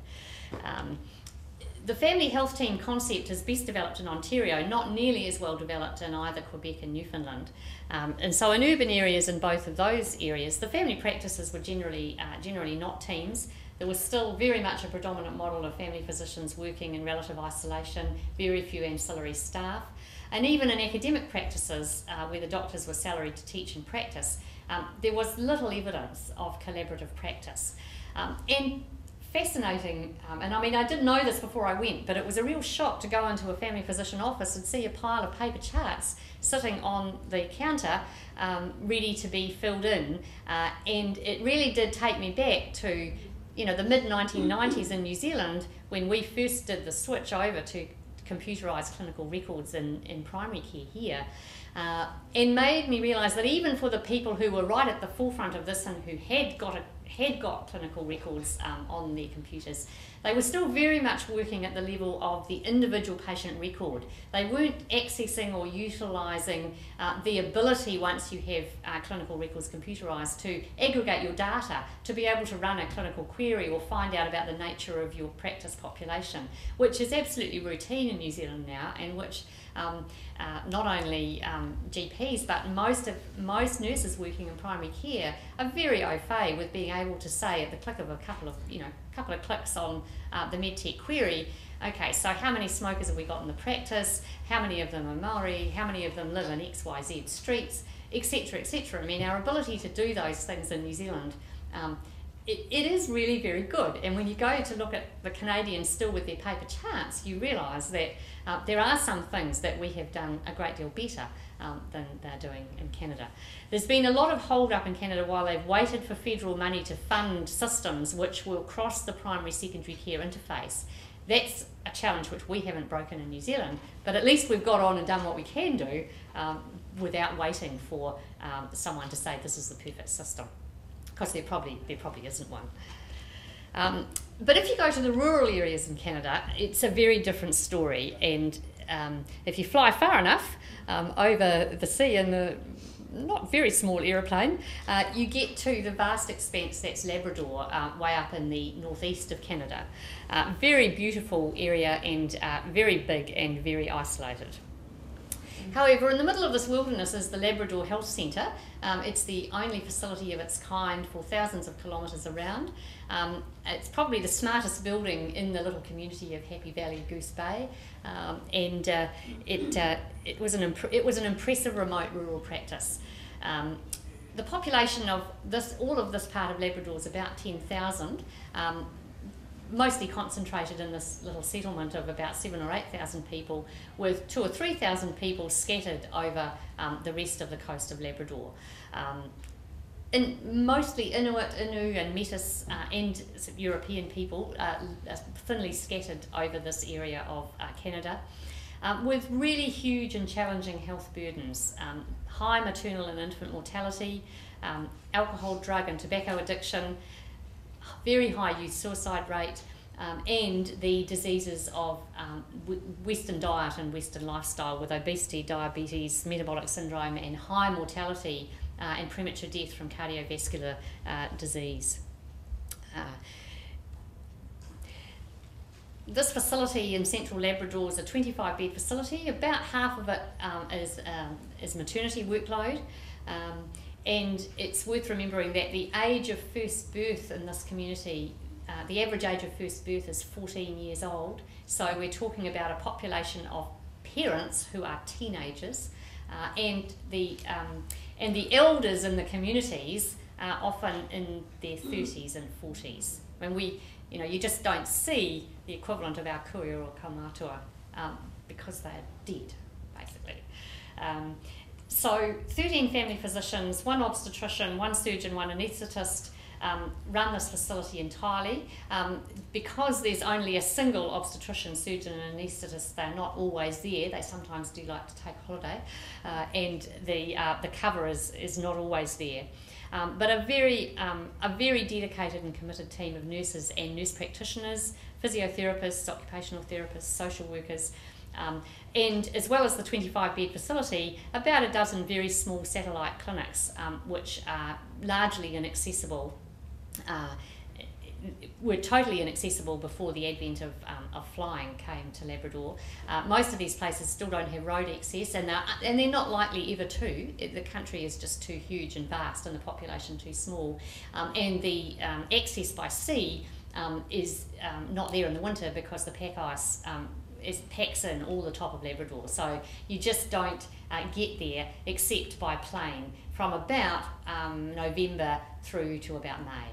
The family health team concept is best developed in Ontario, not nearly as well developed in either Quebec and Newfoundland. Um, and so, in urban areas, in both of those areas, the family practices were generally uh, generally not teams. There was still very much a predominant model of family physicians working in relative isolation, very few ancillary staff. And even in academic practices, uh, where the doctors were salaried to teach and practice, um, there was little evidence of collaborative practice. Um, and fascinating. Um, and I mean, I didn't know this before I went, but it was a real shock to go into a family physician office and see a pile of paper charts sitting on the counter um, ready to be filled in. Uh, and it really did take me back to, you know, the mid 1990s in New Zealand when we first did the switch over to computerised clinical records in, in primary care here. Uh, and made me realise that even for the people who were right at the forefront of this and who had got a had got clinical records um, on their computers, they were still very much working at the level of the individual patient record. They weren't accessing or utilising uh, the ability, once you have uh, clinical records computerised, to aggregate your data to be able to run a clinical query or find out about the nature of your practice population, which is absolutely routine in New Zealand now and which um, uh, not only um, GPs but most of most nurses working in primary care are very au fait with being able to say at the click of a couple of you know couple of clicks on uh, the medtech query okay so how many smokers have we got in the practice? How many of them are Maori how many of them live in XYZ streets? Etc etc I mean our ability to do those things in New Zealand um, it, it is really very good. And when you go to look at the Canadians still with their paper charts, you realise that uh, there are some things that we have done a great deal better um, than they're doing in Canada. There's been a lot of hold up in Canada while they've waited for federal money to fund systems which will cross the primary secondary care interface. That's a challenge which we haven't broken in New Zealand, but at least we've got on and done what we can do um, without waiting for um, someone to say this is the perfect system because there probably there probably isn't one. Um, but if you go to the rural areas in Canada, it's a very different story. And um, if you fly far enough um, over the sea in the not very small aeroplane, uh, you get to the vast expanse that's Labrador, uh, way up in the northeast of Canada. Uh, very beautiful area and uh, very big and very isolated. However, in the middle of this wilderness is the Labrador Health Centre. Um, it's the only facility of its kind for thousands of kilometres around. Um, it's probably the smartest building in the little community of Happy Valley Goose Bay, um, and uh, it, uh, it, was an it was an impressive remote rural practice. Um, the population of this, all of this part of Labrador is about 10,000 mostly concentrated in this little settlement of about seven or eight thousand people, with two or three thousand people scattered over um, the rest of the coast of Labrador. Um, in mostly Inuit, Innu, and Metis uh, and European people uh, thinly scattered over this area of uh, Canada. Um, with really huge and challenging health burdens, um, high maternal and infant mortality, um, alcohol, drug, and tobacco addiction, very high youth suicide rate, um, and the diseases of um, Western diet and Western lifestyle with obesity, diabetes, metabolic syndrome, and high mortality uh, and premature death from cardiovascular uh, disease. Uh, this facility in central Labrador is a 25 bed facility. About half of it um, is, um, is maternity workload. Um, and it's worth remembering that the age of first birth in this community, uh, the average age of first birth is 14 years old. So we're talking about a population of parents who are teenagers, uh, and the um, and the elders in the communities are often in their 30s and 40s. When we, you know, you just don't see the equivalent of our kuia or kaumatua um, because they're dead, basically. Um, so 13 family physicians, one obstetrician, one surgeon, one anaesthetist um, run this facility entirely. Um, because there's only a single obstetrician, surgeon, and anaesthetist, they're not always there. They sometimes do like to take holiday, uh, and the uh, the cover is is not always there. Um, but a very um, a very dedicated and committed team of nurses and nurse practitioners, physiotherapists, occupational therapists, social workers. Um, and as well as the 25 bed facility, about a dozen very small satellite clinics, um, which are largely inaccessible. Uh, were totally inaccessible before the advent of, um, of flying came to Labrador. Uh, most of these places still don't have road access, and they're, and they're not likely ever to. The country is just too huge and vast, and the population too small. Um, and the um, access by sea um, is um, not there in the winter because the pack ice um, is packs in all the top of Labrador. So you just don't uh, get there except by plane from about um, November through to about May.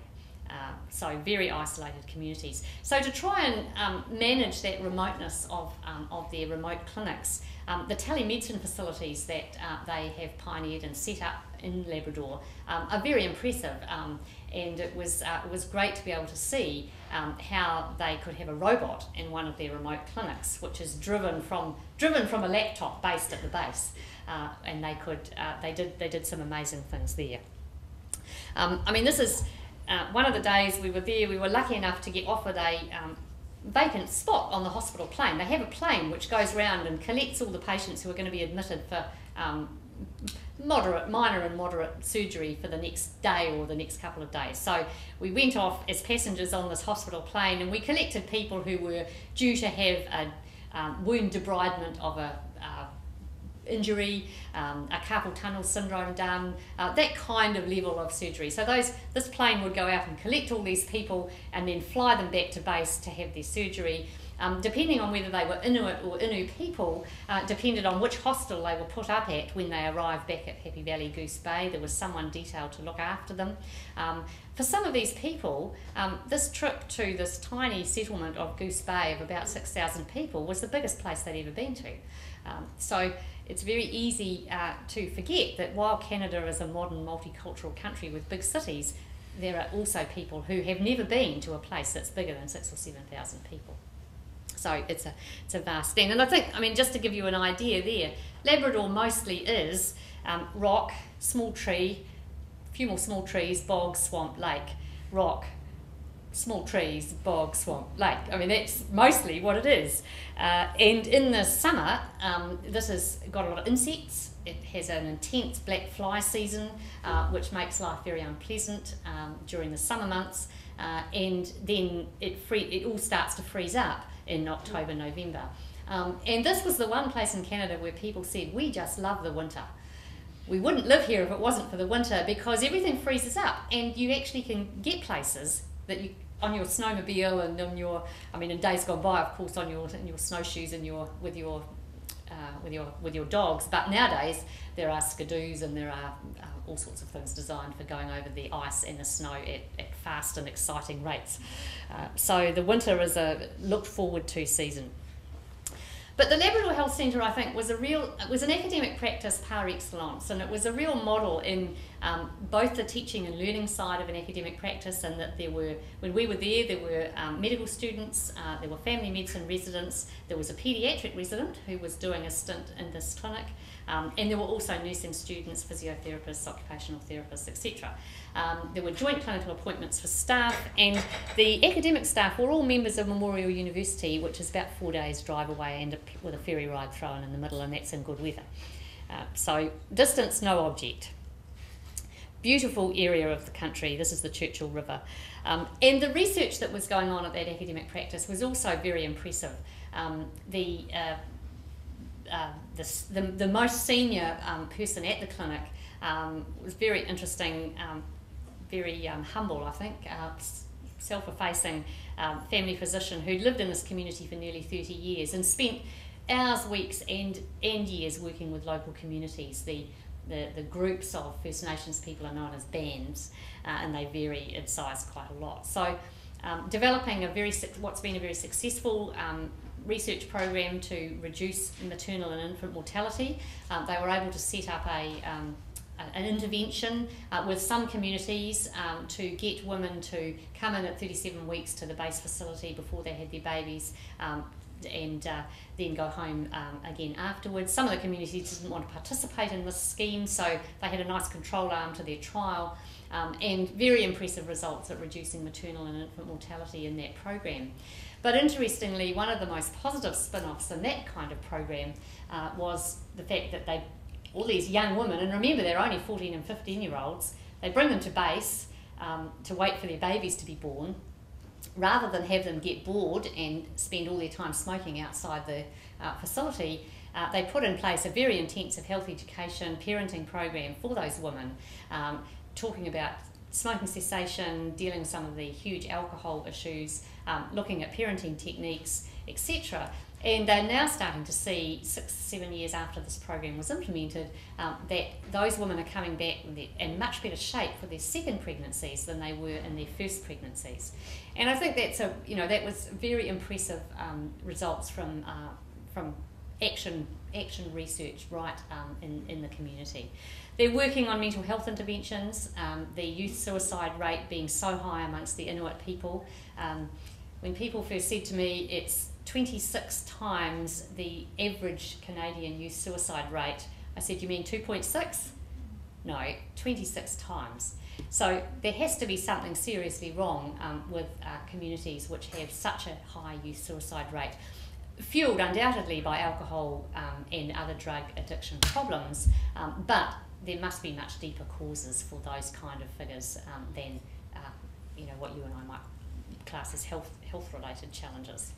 Uh, so very isolated communities. So to try and um, manage that remoteness of, um, of their remote clinics, um, the telemedicine facilities that uh, they have pioneered and set up in Labrador um, are very impressive. Um, and it was, uh, it was great to be able to see um, how they could have a robot in one of their remote clinics, which is driven from, driven from a laptop based at the base. Uh, and they could, uh, they, did, they did some amazing things there. I mean, this is uh, one of the days we were there, we were lucky enough to get offered a um, vacant spot on the hospital plane. They have a plane which goes around and collects all the patients who are going to be admitted for um, moderate, minor and moderate surgery for the next day or the next couple of days. So we went off as passengers on this hospital plane and we collected people who were due to have a um, wound debridement of a injury, um, a carpal tunnel syndrome done, uh, that kind of level of surgery. So those this plane would go out and collect all these people and then fly them back to base to have their surgery. Um, depending on whether they were Inuit or Innu people, uh, depended on which hostel they were put up at when they arrived back at Happy Valley Goose Bay. There was someone detailed to look after them. Um, for some of these people, um, this trip to this tiny settlement of Goose Bay of about 6,000 people was the biggest place they'd ever been to. Um, so it's very easy uh, to forget that while Canada is a modern multicultural country with big cities, there are also people who have never been to a place that's bigger than six or seven thousand people. So it's a it's a vast thing, and I think I mean just to give you an idea there, Labrador mostly is um, rock, small tree, a few more small trees, bog, swamp, lake, rock, small trees, bog, swamp, lake. I mean, that's mostly what it is. Uh, and in the summer, um, this has got a lot of insects. It has an intense black fly season, uh, which makes life very unpleasant um, during the summer months. Uh, and then it, free, it all starts to freeze up in October, November. Um, and this was the one place in Canada where people said, We just love the winter. We wouldn't live here if it wasn't for the winter because everything freezes up and you actually can get places that you on your snowmobile and on your I mean in days gone by of course on your in your snowshoes and your with your uh, with your with your dogs. But nowadays there are skidoos and there are uh, all sorts of things designed for going over the ice and the snow at, at fast and exciting rates. Uh, so the winter is a looked forward to season. But the Labrador Health Centre, I think, was a real was an academic practice par excellence, and it was a real model in um, both the teaching and learning side of an academic practice, and that there were when we were there, there were um, medical students, uh, there were family medicine residents, there was a paediatric resident who was doing a stint in this clinic, um, and there were also nursing students, physiotherapists, occupational therapists, etc. Um, there were joint clinical appointments for staff, and the academic staff were all members of Memorial University, which is about four days' drive away, and a, with a ferry ride thrown in the middle, and that's in good weather. Uh, so, distance, no object. Beautiful area of the country. This is the Churchill River. Um, and the research that was going on at that academic practice was also very impressive. Um, the uh, uh, the, the, the, most senior um, person at the clinic um, was very interesting, um, very um, humble, I think, uh, self effacing family physician who lived in this community for nearly 30 years and spent hours, weeks, and, and years working with local communities. The, the, the groups of First Nations people are known as bands, uh, and they vary in size quite a lot. So, um, developing a very what's been a very successful um, research program to reduce maternal and infant mortality. Um, they were able to set up a, um, an intervention uh, with some communities um, to get women to come in at 37 weeks to the base facility before they had their babies um, and uh, then go home um, again afterwards. Some of the communities didn't want to participate in this scheme, so they had a nice control arm to their trial. Um, and very impressive results at reducing maternal and infant mortality in that program. But interestingly, one of the most positive spin offs in that kind of program uh, was the fact that they, all these young women, and remember they're only 14 and 15 year olds, they bring them to base um, to wait for their babies to be born rather than have them get bored and spend all their time smoking outside the uh, facility. Uh, they put in place a very intensive health education parenting program for those women, um, talking about smoking cessation, dealing with some of the huge alcohol issues, um, looking at parenting techniques, etc. And they're now starting to see, six, seven years after this program was implemented, um, that those women are coming back in much better shape for their second pregnancies than they were in their first pregnancies. And I think that's a, you know, that was very impressive um, results from, uh, from action, action research right um, in, in the community. They're working on mental health interventions, um, the youth suicide rate being so high amongst the Inuit people. Um, when people first said to me it's 26 times the average Canadian youth suicide rate, I said, You mean 2.6? No, 26 times. So there has to be something seriously wrong um, with uh, communities which have such a high youth suicide rate, fueled undoubtedly by alcohol um, and other drug addiction problems, um, but there must be much deeper causes for those kind of figures um, than uh, you know what you and I might class as health health related challenges.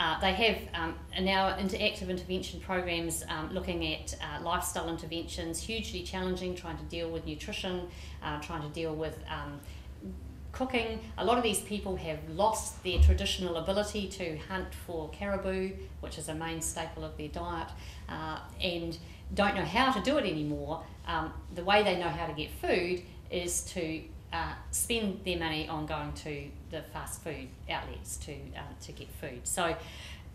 Uh, they have um, now interactive intervention programs um, looking at uh, lifestyle interventions, hugely challenging, trying to deal with nutrition, uh, trying to deal with um, cooking. A lot of these people have lost their traditional ability to hunt for caribou, which is a main staple of their diet, uh, and don't know how to do it anymore, um, the way they know how to get food is to uh, spend their money on going to the fast food outlets to uh, to get food. So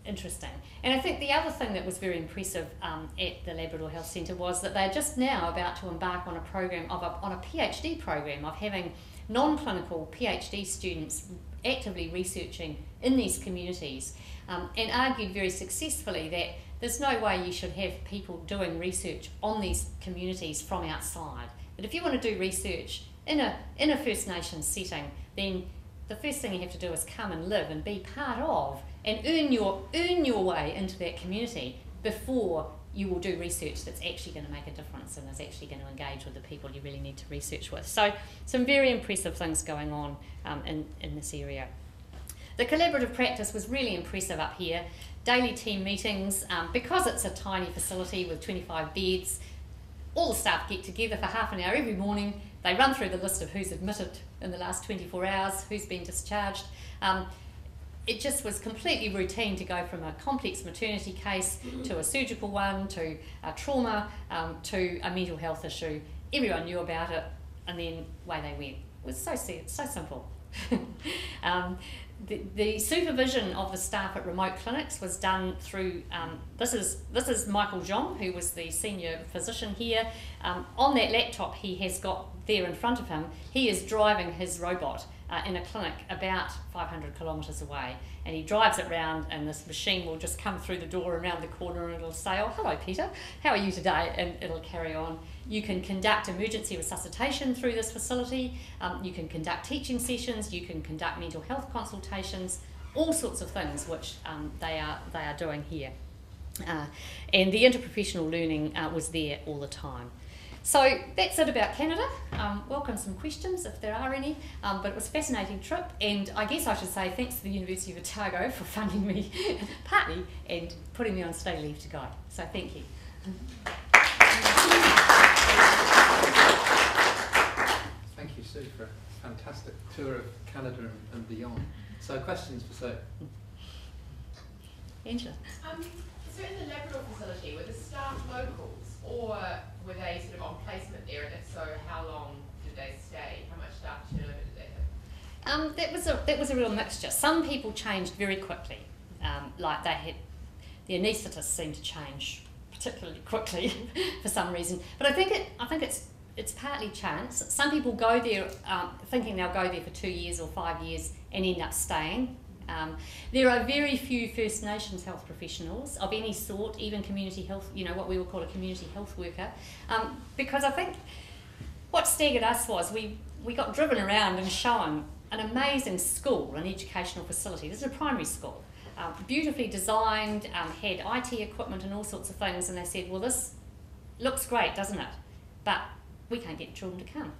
interesting. And I think the other thing that was very impressive um, at the Labrador Health Centre was that they're just now about to embark on a program of a, on a PhD program of having non-clinical PhD students actively researching in these communities um, and argued very successfully that there's no way you should have people doing research on these communities from outside. But if you want to do research in a, in a First Nations setting, then the first thing you have to do is come and live and be part of and earn your earn your way into that community before you will do research that's actually going to make a difference and is actually going to engage with the people you really need to research with. So, some very impressive things going on um, in, in this area. The collaborative practice was really impressive up here. Daily team meetings, um, because it's a tiny facility with 25 beds, all the staff get together for half an hour every morning. They run through the list of who's admitted in the last 24 hours, who's been discharged. Um, it just was completely routine to go from a complex maternity case to a surgical one to a trauma um, to a mental health issue. Everyone knew about it, and then away they went. It was so so simple. [laughs] um, the, the supervision of the staff at remote clinics was done through um, this is this is Michael Jong who was the senior physician here um, on that laptop he has got there in front of him he is driving his robot uh, in a clinic about 500 kilometres away. And he drives it round, and this machine will just come through the door around the corner and it'll say, Oh, hello, Peter, how are you today? And it'll carry on. You can conduct emergency resuscitation through this facility, um, you can conduct teaching sessions, you can conduct mental health consultations, all sorts of things which um, they, are, they are doing here. Uh, and the interprofessional learning uh, was there all the time. So that's it about Canada. Um, welcome some questions if there are any. Um, but it was a fascinating trip, and I guess I should say thanks to the University of Otago [laughs] for funding me [laughs] partly and putting me on study leave to go. So thank you. Thank you, Sue, for a fantastic tour of Canada and, and beyond. So, questions for Sue? Angela. Um, so in the Labrador facility, were the staff locals or were they sort of on placement there? And if so, how long did they stay? How much staff turnover did they have? Um, that was a that was a real mixture. Some people changed very quickly, um, like they had the anaesthetists seemed to change particularly quickly [laughs] for some reason. But I think it I think it's it's partly chance. Some people go there um, thinking they'll go there for two years or five years and end up staying. Um, there are very few First Nations health professionals of any sort, even community health, you know, what we would call a community health worker, um, because I think what staggered us was we, we got driven around and shown an amazing school, an educational facility. This is a primary school, uh, beautifully designed, um, had IT equipment and all sorts of things, and they said, well, this looks great, doesn't it? But we can't get children to come.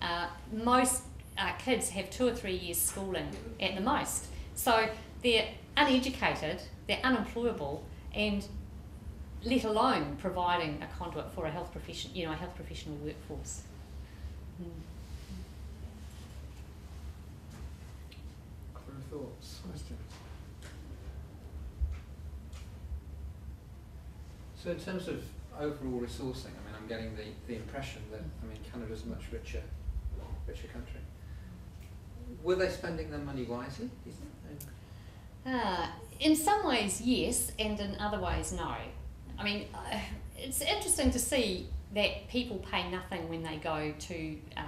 Uh, most uh, kids have two or three years schooling at the most. So they're uneducated, they're unemployable, and let alone providing a conduit for a health profession, you know, a health professional workforce. Mm. Other thoughts, questions? So in terms of overall resourcing, I mean, I'm getting the, the impression that I mean Canada's a much richer, richer country were they spending their money wisely? Uh, in some ways, yes, and in other ways, no. I mean, uh, it's interesting to see that people pay nothing when they go to um,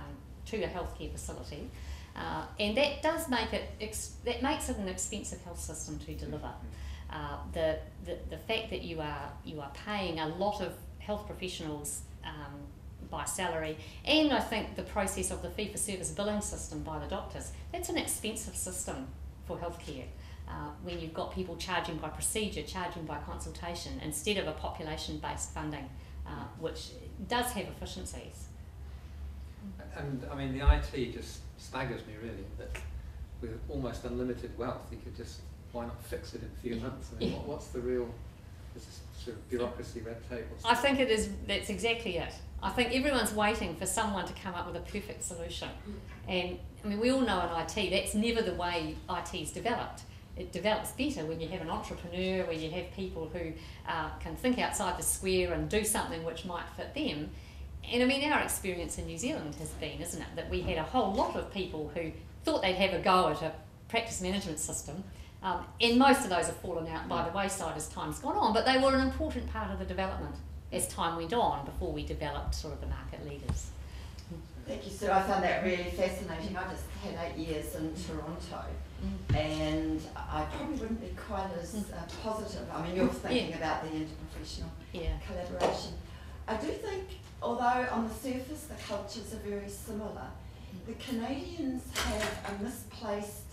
to a healthcare facility, uh, and that does make it ex- that makes it an expensive health system to deliver. Uh, the, the the fact that you are you are paying a lot of health professionals um, by salary, and I think the process of the fee for service billing system by the doctors. That's an expensive system for healthcare. Uh, when you've got people charging by procedure, charging by consultation, instead of a population based funding, uh, which does have efficiencies. And I mean, the IT just staggers me really that with almost unlimited wealth, you could just, why not fix it in a few months? I mean, yeah. what, what's the real sort of bureaucracy, red tape? I think it is, that's exactly it. I think everyone's waiting for someone to come up with a perfect solution. And I mean, we all know in IT that's never the way IT is developed. It develops better when you have an entrepreneur, where you have people who uh, can think outside the square and do something which might fit them. And I mean, our experience in New Zealand has been, isn't it, that we had a whole lot of people who thought they'd have a go at a practice management system. Um, and most of those have fallen out by the wayside as time's gone on, but they were an important part of the development as time went on before we developed sort of the market leaders. Thank you, Sue. I found that really fascinating. I just had eight years in Toronto, mm. and I probably wouldn't be quite as mm. uh, positive. I mean, you're thinking yeah. about the interprofessional yeah. collaboration. I do think, although on the surface the cultures are very similar, the Canadians have a misplaced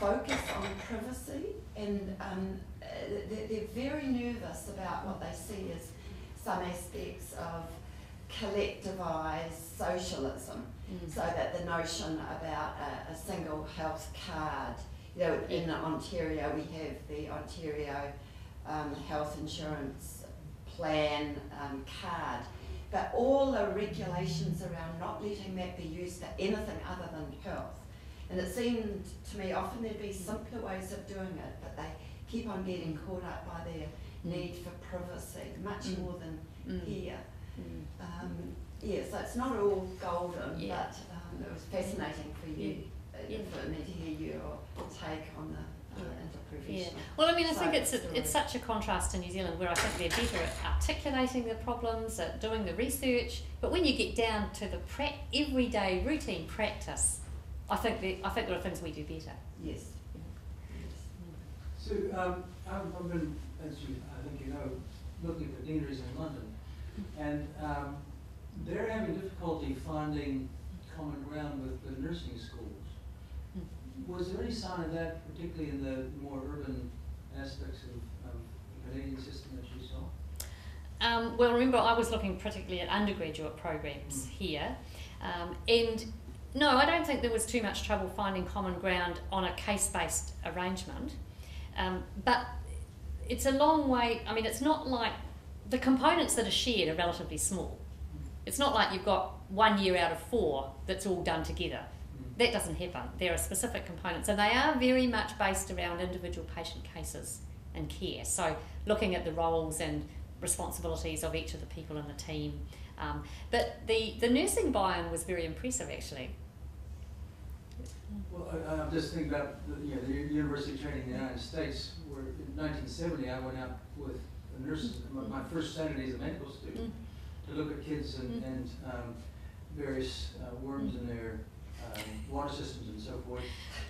focus on privacy and um, uh, they're, they're very nervous about what they see as some aspects of collectivised socialism. Mm. So that the notion about a, a single health card, you know, in Ontario we have the Ontario um, health insurance plan um, card, but all the regulations around not letting that be used for anything other than health. And it seemed to me often there'd be simpler ways of doing it, but they keep on getting caught up by their need for privacy, much Mm. more than Mm. here. Mm. Um, yeah, so it's not all golden, Yeah. but um, it was fascinating for you, uh, Yeah. for me to hear your take on the uh, Yeah. Well, I mean, I think it's a, it's such a contrast to New Zealand, where I think they're better at articulating the problems, at doing the research. But when you get down to the pra- everyday routine practice, I think there, I think there are things we do better. Yes. yes. So, um, I've, I've been, as you, I think you know, looking at the deaneries in London, and, um, they're having difficulty finding common ground with the nursing schools. Was there any sign of that, particularly in the more urban aspects of, of the Canadian system that you saw? Um, well, remember, I was looking particularly at undergraduate programs Mm. here, um, and no, I don't think there was too much trouble finding common ground on a case based arrangement. Um, but it's a long way, I mean, it's not like the components that are shared are relatively small. It's not like you've got one year out of four that's all done together. Mm. That doesn't happen. There are specific components, and they are very much based around individual patient cases and care. So, looking at the roles and responsibilities of each of the people in the team. Um, but the, the nursing buy in was very impressive, actually. Well, I, I'm just thinking about, the, you know, the university training in the United States, where in nineteen seventy, I went out with a nurse, my, my first Saturday as a medical student, to look at kids and, Mm. and, um, various, uh, worms in their, um, water systems and so forth.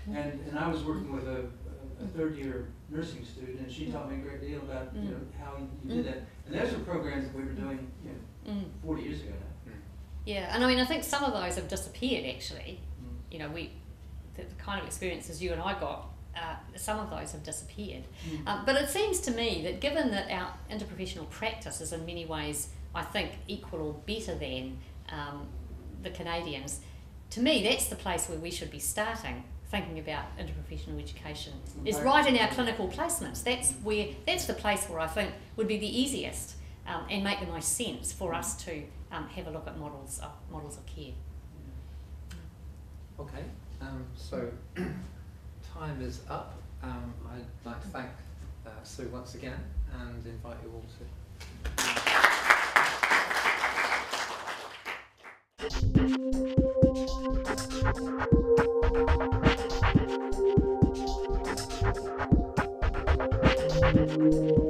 And, and I was working with a, a, a third year nursing student, and she taught me a great deal about, you know, how you, you did that. And those were programs that we were doing, you know, Mm. forty years ago now. Yeah, and I mean, I think some of those have disappeared actually. Mm. You know, we, the, the kind of experiences you and I got, uh, some of those have disappeared. Mm. Um, but it seems to me that given that our interprofessional practice is in many ways, I think, equal or better than um, the Canadians, to me that's the place where we should be starting thinking about interprofessional education. Is right in our clinical placements. That's where that's the place where I think would be the easiest um, and make the most sense for us to um, have a look at models of models of care. Okay, um, so [clears throat] time is up. Um, I'd like to thank uh, Sue once again and invite you all to.